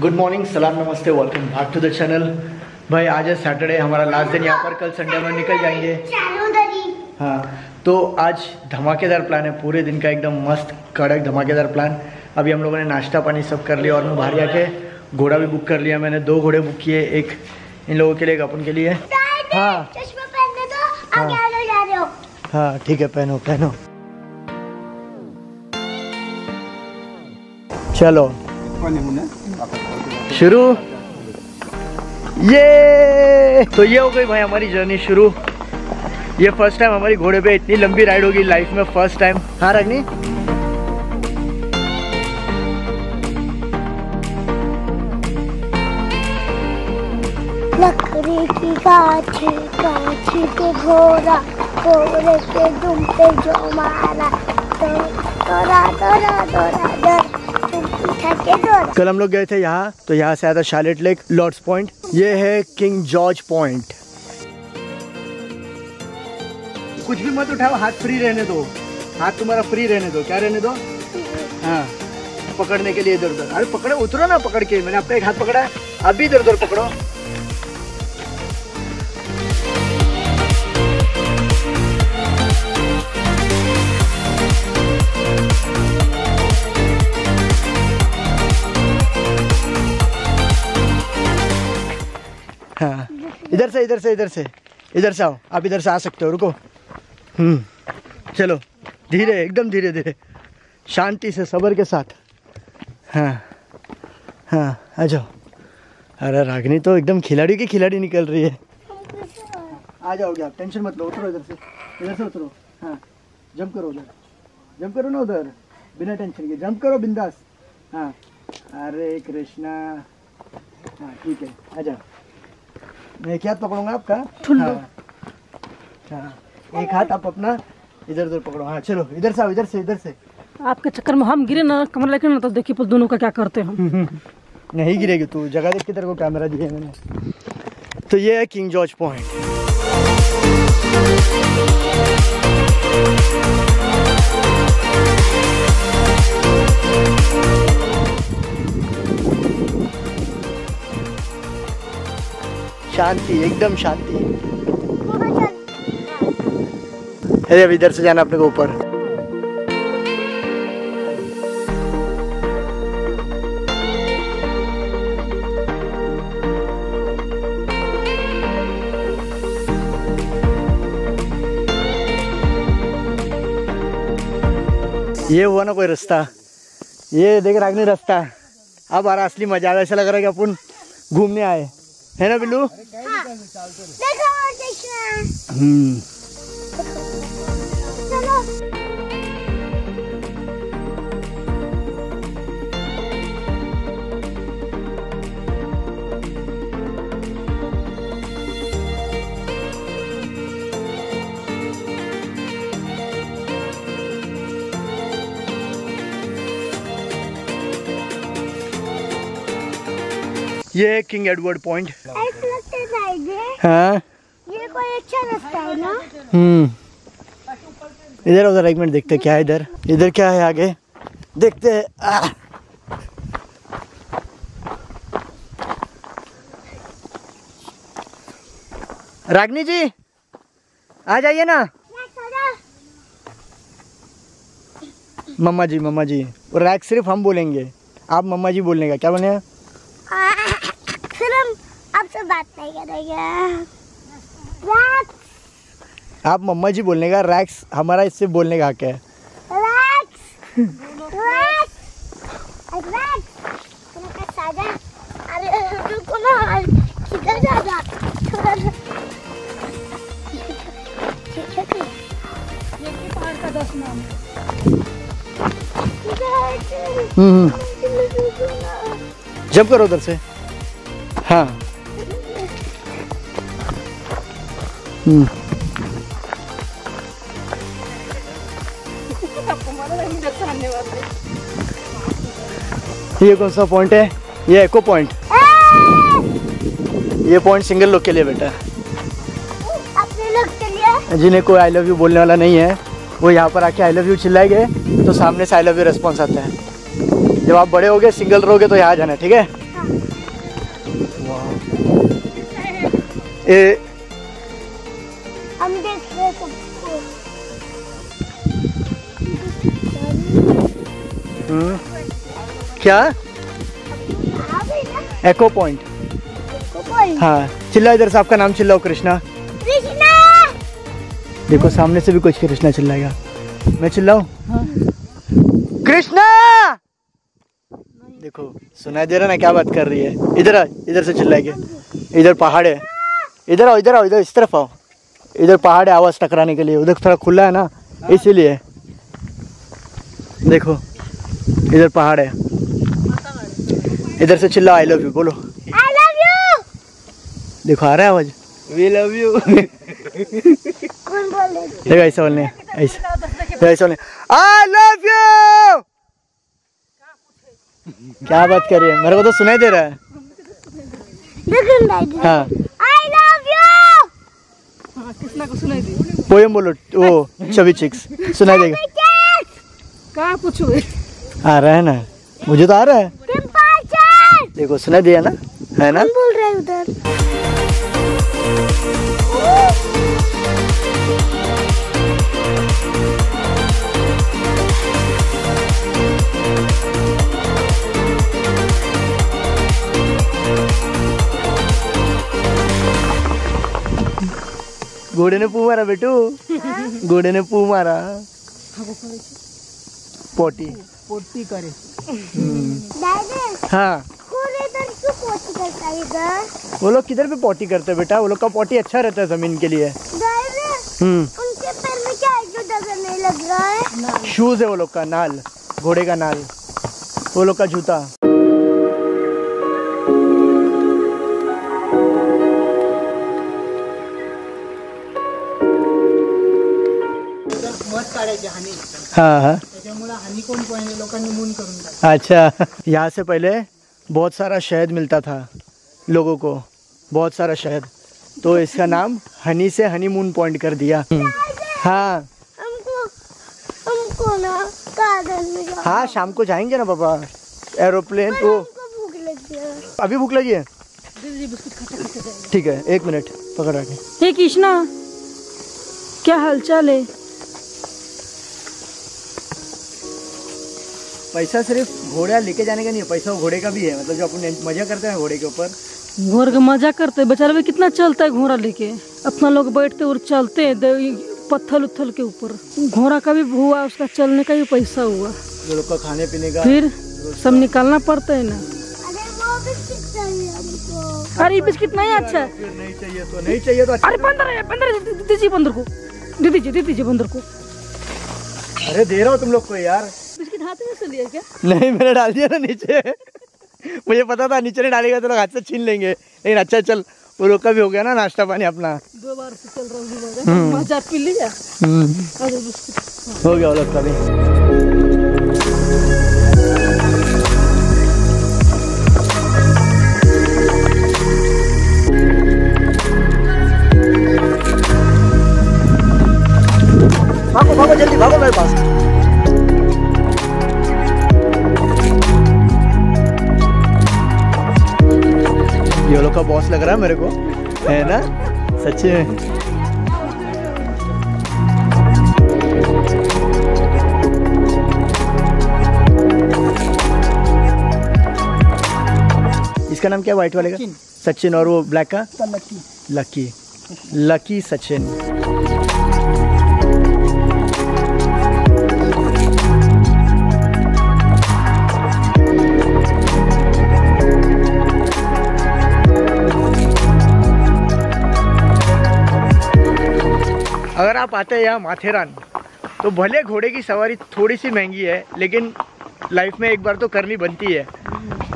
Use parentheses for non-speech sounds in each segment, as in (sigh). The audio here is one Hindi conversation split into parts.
गुड मॉर्निंग सलाम नमस्ते welcome back to the channel भाई आज है सैटरडे हमारा लास्ट दिन यहाँ पर कल संडे में निकल जाएँगे। हाँ तो आज धमाकेदार प्लान है पूरे दिन का एकदम मस्त कड़क धमाकेदार प्लान अभी हम लोगों ने नाश्ता पानी सब कर लिया और मैं बाहर जाके घोड़ा भी बुक कर लिया. मैंने दो घोड़े बुक किए एक इन लोगों के लिए एक अपन के लिए. हाँ। हो। हाँ। ठीक है पहनो पहनो। चलो। शुरू। ये! तो ये हो गई भाई हमारी जर्नी शुरू। ये फ़र्स्ट टाइम हमारी घोड़े पे इतनी लंबी राइड होगी लाइफ में फ़र्स्ट टाइम हाँ रगनी लकड़ी की गाछी गाछी पे घोड़ा, घोड़े के दुम पे जो मारा। तो तोरा तोरा तोरा के डर। कल हम लोग गए थे यहाँ तो यहाँ से आया था लेक, लॉर्ड्स पॉइंट। ये है किंग जॉर्ज पॉइंट। कुछ भी मत उठाओ, हाथ फ्री रहने दो। हाथ तुम्हारा फ्री रहने दो। क्या रहने दो? हाँ पकड़ने के लिए इधर उधर अरे पकड़ो, उतरो ना पकड़ के। मैंने आपका एक हाथ पकड़ा है। अभी इधर उधर पकड़ो। इधर से इधर से इधर से। इधर से आओ। आप इधर से आ सकते हो, रुको। हम्म। चलो, धीरे, एकदम धीरे धीरे। शांति से, सबर के साथ। हाँ हाँ आ जाओ। अरे रागनी तो एकदम खिलाड़ी की खिलाड़ी निकल रही है। आ जाओगे आप टेंशन मत लो, उतरो इधर से। इधर से उतरो। हाँ जंप करो उधर। जंप करो ना उधर। बिना टेंशन के। जंप करो, बिंदास। हाँ। अरे कृष्णा। हाँ ठीक है। आ जाओ। मैं हाथ पकड़ूँगा आपका? हाँ। हाँ। एक हाथ आप अपना इधर उधर पकड़ो। हाँ चलो इधर से आओ इधर से इधर से। आपके चक्कर में हम गिरे ना कमर लेके ना तो देखिए पर दोनों का क्या करते हैं हम। (laughs) नहीं गिरेगी तू जगह देख के तेरे को कैमरा दिया मैंने। तो ये है किंग जॉर्ज पॉइंट शांति एकदम शांति। अरे अब इधर से जाना अपने को ऊपर। ये हुआ ना कोई रास्ता। ये देख रागनी रास्ता। अब आ रहा असली मज़ा आ रहा ऐसा लग रहा है कि अपन घूमने आए। है ना बिल्लू? देखो कृष्णा ये है किंग एडवर्ड पॉइंट ऐसा लगता है जाएँगे हाँ। ये कोई अच्छा रास्ता है ना? हम्म। इधर उधर एक मिनट देखते क्या है इधर। इधर क्या है आगे? देखते हैं। रागनी जी आ जाइए ना। मम्मा जी मम्मा जी और रैक सिर्फ़ हम बोलेंगे। आप मम्मा जी बोलने का क्या आपसे बात नहीं करेंगे। आप मम्मा जी बोलने का रैक्स हमारा इससे बोलने का हक है। रैक्स रैक्स रैक्स तुमका साजा ये कौन सा पॉइंट है? ये एको पॉइंट ये पॉइंट सिंगल लोग के लिए बेटा। अपने लोग के लिए? जिन्हें कोई आई लव यू बोलने वाला नहीं है वो यहाँ पर आके आई लव यू चिल्लाएँगे तो सामने से आई लव यू रेस्पॉन्स आता है। जब आप बड़े हो गए सिंगल रहोगे तो यहाँ जाना है ठीक है? ए क्या? हाँ एको पॉइंट हाँ चिल्ला इधर से आपका नाम चिल्लाओ कृष्णा। कृष्णा! देखो सामने से भी कुछ कृष्णा चिल्लाएगा। मैं चिल्लाऊं? हाँ। कृष्णा! देखो सुनाई दे रहा ना क्या बात कर रही है? इधर आ इधर से चिल्लाएँगे। इधर पहाड़ है। इधर आओ इधर आओ इधर इस तरफ़ आओ। इधर पहाड़ है आवाज़ टकराने के लिए। उधर थोड़ा खुला है ना इसीलिए। देखो इधर पहाड़ है। इधर से चिल्ला आई लव यू बोलो। आई लव यू देखो आ रहा है आवाज़? वी लव यू कौन बोले? देखो ऐसा बोलने ऐसा। ऐसा बोलने। आई लव यू क्या बात कर रही है? मेरे को तो सुनाई दे रहा है। हाँ। आई लव यू हाँ कृष्णा को सुनाई दी? पोएम बोलो वो छवि चिक्स सुनाई देगा। कहाँ पूछो आ रहा है ना? मुझे तो आ रहा है। देखो सुनाई दिया ना? है ना? बोल रहा है उधर? घोड़े ने पू मारा बेटू। घोड़े ने पू मारा। पोटी। पोटी करे। हाँ कौन इधर क्यों पोटी करता है इधर वो लोग किधर पे पोटी करते बेटा? वो लोग का पोटी अच्छा रहता है ज़मीन के लिए। हम्म। उनके पैर में क्या है? जो नहीं लग रहा है। शूज़ है वो लोग का नाल। घोड़े का नाल। वो लोग का जूता। हाँ हाँ। अच्छा. (laughs) यहाँ से पहले बहुत सारा शहद मिलता था। लोगों को। बहुत सारा शहद। तो इसका नाम हनी से हनीमून पॉइंट कर दिया। हाँ। हमको हमको ना गार्डन में हाँ शाम को जाएँगे ना पापा। एरोप्लेन हमको भूख लगी है। अभी भूख लगी है? दीदी बिस्कुट खाते खाते जाएँगे ठीक है एक मिनट पकड़ रखे हे कृष्णा क्या हालचाल है? पैसा सिर्फ़ घोड़ा लेके जाने का नहीं है पैसा घोड़े का भी है। मतलब जो अपन मज़ा करते हैं घोड़े के ऊपर। घोर का मज़ा करते बेचारा भी कितना चलता है घोड़ा लेके। अपना लोग बैठते और चलते हैं पत्थर उथल के ऊपर। घोड़ा का भी हुआ उसका चलने का भी पैसा हुआ। जो लोग का खाने पीने का फिर सब निकालना पड़ता है ना। अरे वो बिस्किट चाहिए हमको। अरे ये बिस्किट नहीं अच्छा। है फिर नहीं चाहिए तो नहीं चाहिए तो अच्छा अरे बंदर है बंदर दीजिए बंदर को। दे दीजिए दे दीजिए बंदर को। अरे दे रहा हूँ तुम लोग को यार। बिस्किट हाथ में से लिया क्या? नहीं मैंने डाल दिया ना नीचे। मुझे पता था नीचे नहीं डालेगा तो लोग हाथ से छीन लेंगे। लेकिन अच्छा चल वो लोग का भी हो गया ना नाश्ता पानी अपना। दो बार से चल रहा हूँ मज़ा पी लिया। हो गया वो लोग का भी। भागो भागो जल्दी भागो मेरे पास। ये लोग का बॉस लग रहा है मेरे को। है ना? सच्ची में। इसका नाम क्या व्हाइट वाले का? सचिन। और वो ब्लैक का? लकी। लकी सचिन। अगर आप आते हैं यहाँ माथेरान तो भले घोड़े की सवारी थोड़ी सी महँगी है लेकिन लाइफ में एक बार तो करनी बनती है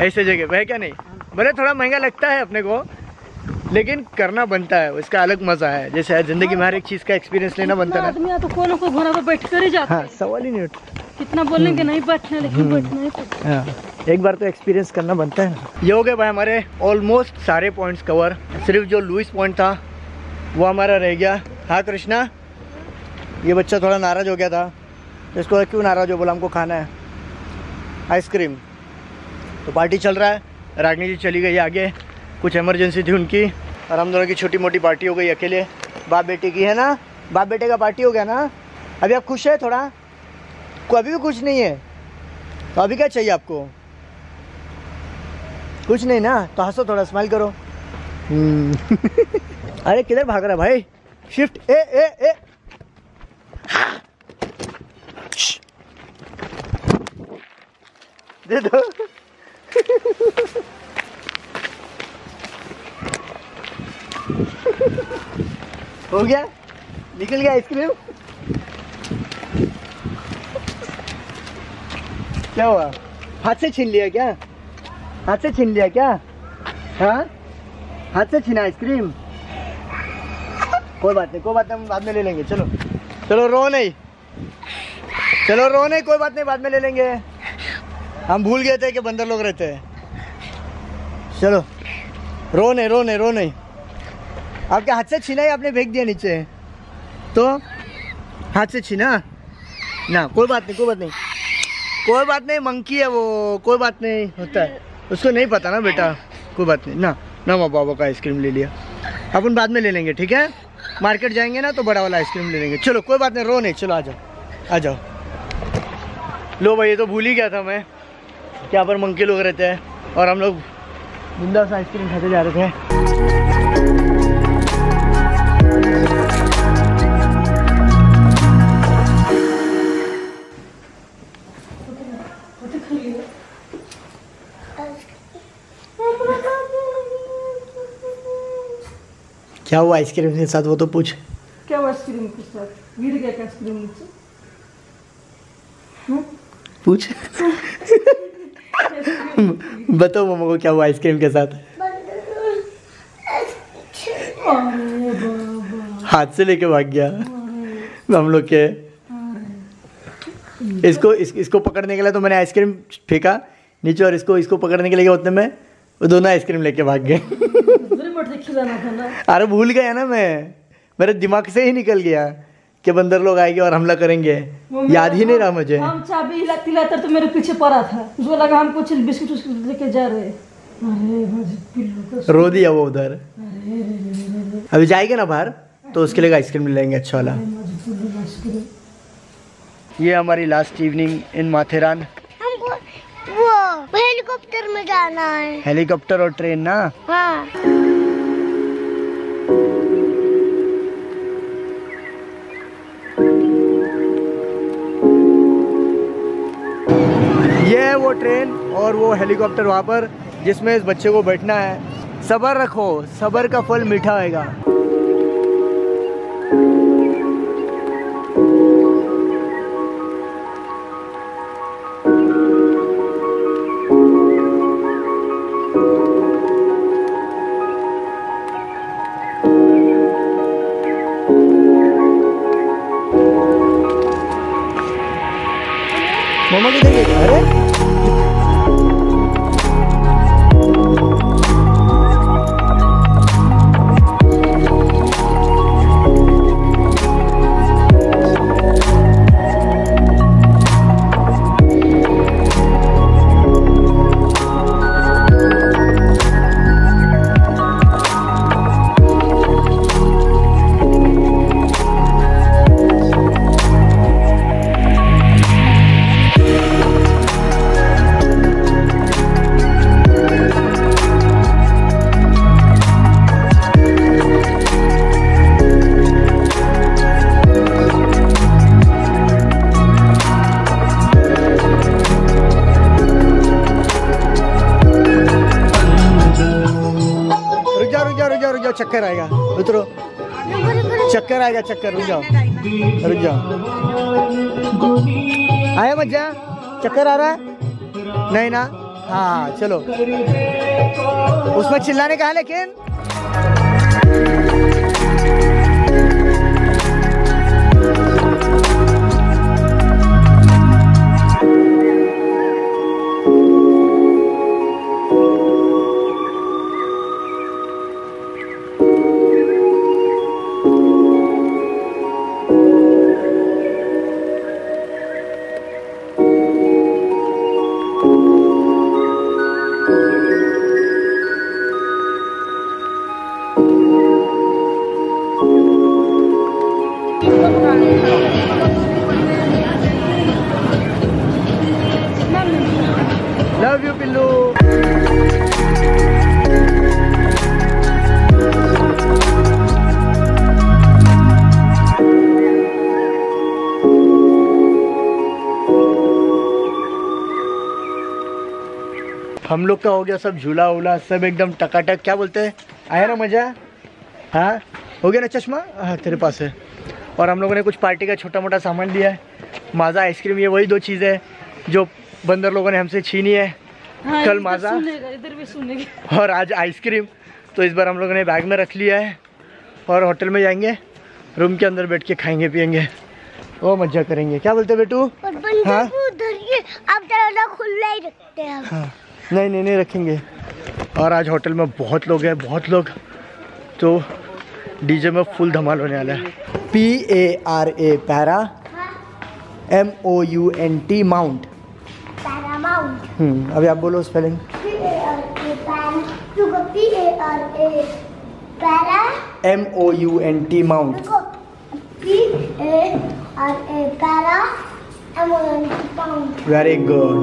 ऐसे जगह वह क्या नहीं? भले थोड़ा महँगा लगता है अपने को लेकिन करना बनता है उसका अलग मज़ा है। जैसे ज़िंदगी में हर एक चीज़ का एक्सपीरियंस लेना बनता है आदमी तो कोई ना कोई घोड़ा पे बैठ कर ही जाता हाँ है। सवाल ही नहीं उठता। कितना बोलेंगे नहीं बैठना लेकिन बैठना ही पड़ता हाँ। एक बार तो एक्सपीरियंस करना बनता है ये हो गए भाई हमारे ऑलमोस्ट सारे पॉइंट्स कवर सिर्फ़ जो लुइस पॉइंट था वो हमारा रह गया। हाँ कृष्णा। ये बच्चा थोड़ा नाराज़ हो गया था। इसको क्यों नाराज़ हो बोला? हमको खाना है। आइसक्रीम। तो पार्टी चल रहा है। रागनी जी चली गई आगे। कुछ इमरजेंसी थी उनकी। और हम दोनों की छोटी मोटी पार्टी हो गई अकेले। बाप बेटे की, है ना? बाप बेटे का पार्टी हो गया ना? अभी आप खुश है थोड़ा? को अभी भी खुश नहीं है? तो अभी क्या चाहिए आपको? कुछ नहीं ना? तो हंसो थोड़ा स्माइल करो। हम्म। (laughs) अरे, किधर भाग रहा भाई? शिफ्ट ए ए ए दे दो हो गया? निकल गया आइसक्रीम क्या हुआ? हाथ से छीन लिया क्या? हाथ से छीन लिया क्या? हाँ? हाथ से छीना आइसक्रीम कोई बात नहीं, कोई बात नहीं, हम बाद में ले लेंगे, चलो। चलो, रो नहीं। चलो, रो नहीं, कोई बात नहीं, बाद में ले लेंगे। हम भूल गए थे कि बंदर लोग रहते हैं। चलो, रो नहीं रो नहीं रो नहीं। आपके हाथ से छीना ही आपने फेंक दिया नीचे? तो? हाथ से छीना? ना, कोई बात नहीं, कोई बात नहीं। कोई बात नहीं, मंकी है वो, कोई बात नहीं होता है। उसको नहीं पता ना बेटा, कोई बात नहीं। ना ना माँ बाबा का आइसक्रीम ले लिया। अपन बाद में ले लेंगे, ठीक है? मार्केट जाएँगे ना तो बड़ा वाला आइसक्रीम ले लेंगे। चलो, कोई बात नहीं, रो नहीं, चलो आ जाओ आ जाओ। लो भाई, ये तो भूल ही गया था मैं यहाँ पर मंकी लोग रहते हैं और हम लोग बिंदास आइसक्रीम खाते जा रहे थे। क्या हुआ? आइसक्रीम के साथ वो तो पूछ। क्या हुआ आइसक्रीम के साथ? गिर गया क्या आइसक्रीम नीचे पूछ। बताओ मम्मा को क्या हुआ आइसक्रीम के साथ। हाथ से लेके भाग गया। हम लोग के। इसको इस, इसको पकड़ने के लिए तो मैंने आइसक्रीम फेंका नीचे और इसको इसको पकड़ने के लिए उतने में? वो दोनों आइसक्रीम लेके भाग गए। से खिलाना था ना। अरे भूल गया ना मैं। मेरे दिमाग से ही निकल गया कि बंदर लोग आएँगे और हमला करेंगे। याद ही नहीं रहा मुझे। हम चाबी हिलाते हिलाते तो मेरे पीछे पड़ा था। उसको लगा हम कुछ बिस्कुट उस्कुट लेके जा रहे अरे भाजी रो दिया वो उधर। अभी जाएँगे ना बाहर? तो उसके लिए आइसक्रीम ले लेंगे अच्छा वाला। ये हमारी लास्ट इवनिंग इन माथेरान हमको वो हेलीकॉप्टर में जाना है। हेलीकॉप्टर और ट्रेन ना? हाँ। है वो ट्रेन और वो हेलीकॉप्टर वहाँ पर जिसमें इस बच्चे को बैठना है। सबर रखो, सबर का फल मीठा होएगा। चक्कर आएगा। उतरो चक्कर आएगा, चक्कर, रुक जाओ। रुक जाओ। आया मज्जा चक्कर आ रहा है? नहीं ना? हाँ चलो। उसमें चिल्लाने का है? लेकिन Love you, हम लोग का हो गया सब झूला वूला सब एकदम टकाटक। क्या बोलते हैं? आया ना मज़ा? हाँ? हो गया ना चश्मा? हाँ तेरे पास है। और हम लोगों ने कुछ पार्टी का छोटा मोटा सामान लिया है। माज़ा आइसक्रीम ये वही दो चीज़ें हैं जो बंदर लोगों ने हमसे छीनी है। हाँ, कल माजा? इधर भी सुनेगा। और आज आइसक्रीम। तो इस बार हम लोगों ने बैग में रख लिया है और होटल में जाएँगे रूम के अंदर बैठ के खाएँगे पियेंगे। वो मज़ा करेंगे। क्या बोलते बेटू? हाँ? ही आप दरवाज़ा खुला ही रखते हैं हाँ। नहीं नहीं नहीं रखेंगे। और आज होटल में बहुत लोग हैं बहुत लोग। तो डीजे में फुल धमाल होने वाला है। P A R A para. M O U N T mount. अभी आप बोलो spelling M O U N T mount. Very good